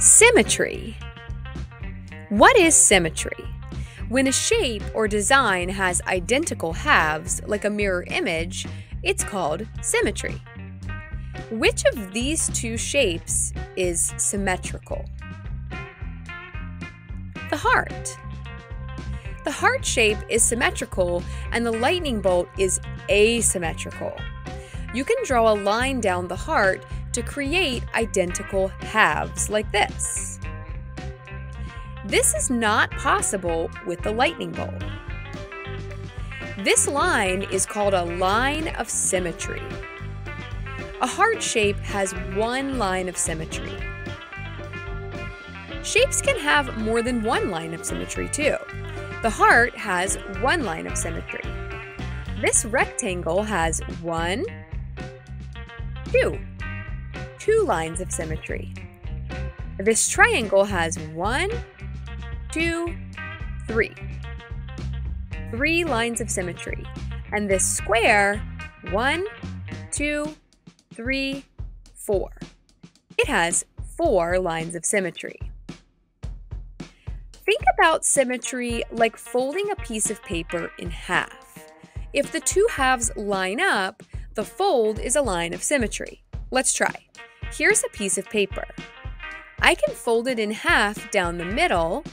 Symmetry. What is symmetry? When a shape or design has identical halves, like a mirror image, it's called symmetry. Which of these two shapes is symmetrical? The heart. The heart shape is symmetrical and the lightning bolt is asymmetrical. You can draw a line down the heart to create identical halves like this. This is not possible with the lightning bolt. This line is called a line of symmetry. A heart shape has one line of symmetry. Shapes can have more than one line of symmetry too. The heart has one line of symmetry. This rectangle has one, two, two lines of symmetry. This triangle has one, two, three. Three lines of symmetry. And this square, one, two, three, four. It has four lines of symmetry. Think about symmetry like folding a piece of paper in half. If the two halves line up, the fold is a line of symmetry. Let's try. Here's a piece of paper. I can fold it in half down the middle,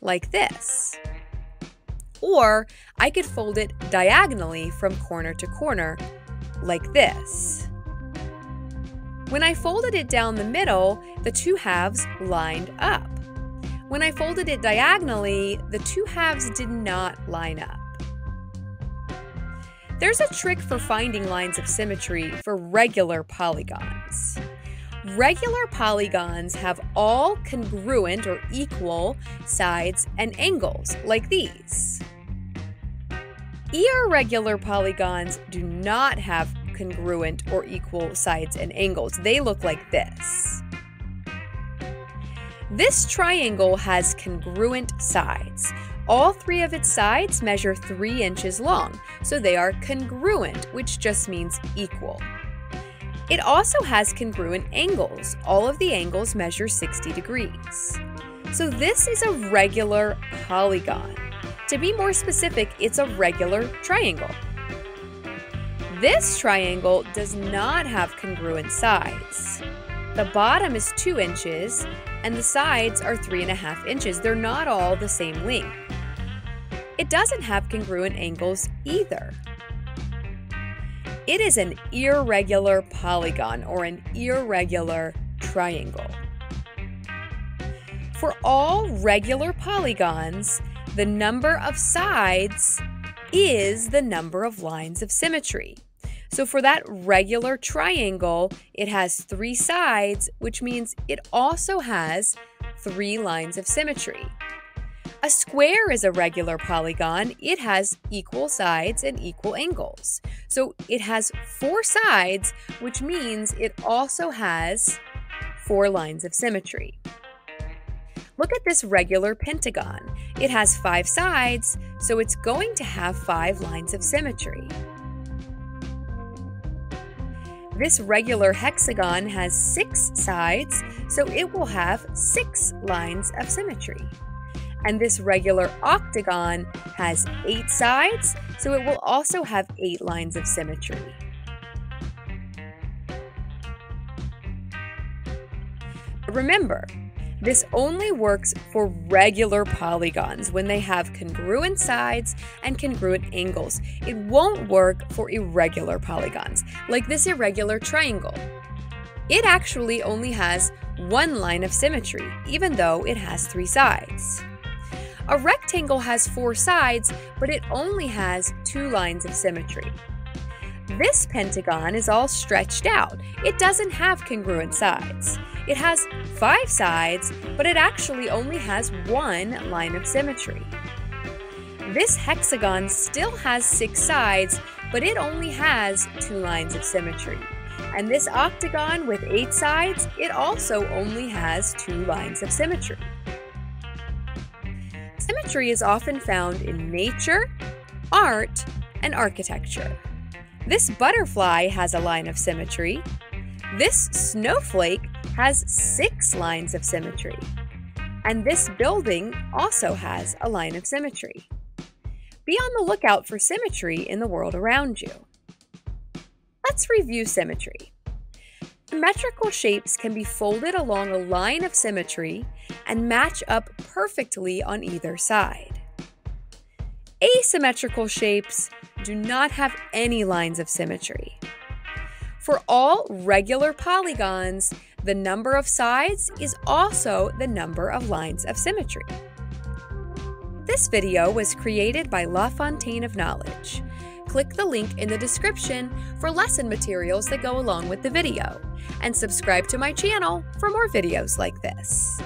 like this. Or I could fold it diagonally from corner to corner, like this. When I folded it down the middle, the two halves lined up. When I folded it diagonally, the two halves did not line up. There's a trick for finding lines of symmetry for regular polygons. Regular polygons have all congruent or equal sides and angles, like these. Irregular polygons do not have congruent or equal sides and angles. They look like this. This triangle has congruent sides. All three of its sides measure 3 inches long, so they are congruent, which just means equal. It also has congruent angles. All of the angles measure 60 degrees. So this is a regular polygon. To be more specific, it's a regular triangle. This triangle does not have congruent sides. The bottom is 2 inches and the sides are 3.5 inches. They're not all the same length. It doesn't have congruent angles either. It is an irregular polygon or an irregular triangle. For all regular polygons, the number of sides is the number of lines of symmetry. So for that regular triangle, it has three sides, which means it also has three lines of symmetry. A square is a regular polygon. It has equal sides and equal angles. So it has four sides, which means it also has four lines of symmetry. Look at this regular pentagon. It has five sides, so it's going to have five lines of symmetry. This regular hexagon has six sides, so it will have six lines of symmetry. And this regular octagon has eight sides, so it will also have eight lines of symmetry. Remember, this only works for regular polygons when they have congruent sides and congruent angles. It won't work for irregular polygons, like this irregular triangle. It actually only has one line of symmetry, even though it has three sides. A rectangle has four sides, but it only has two lines of symmetry. This pentagon is all stretched out. It doesn't have congruent sides. It has five sides, but it actually only has one line of symmetry. This hexagon still has six sides, but it only has two lines of symmetry. And this octagon with eight sides, it also only has two lines of symmetry. Symmetry is often found in nature, art, and architecture. This butterfly has a line of symmetry. This snowflake has six lines of symmetry. And this building also has a line of symmetry. Be on the lookout for symmetry in the world around you. Let's review symmetry. Symmetrical shapes can be folded along a line of symmetry and match up perfectly on either side. Asymmetrical shapes do not have any lines of symmetry. For all regular polygons, the number of sides is also the number of lines of symmetry. This video was created by LaFountaine of Knowledge. Click the link in the description for lesson materials that go along with the video, and subscribe to my channel for more videos like this.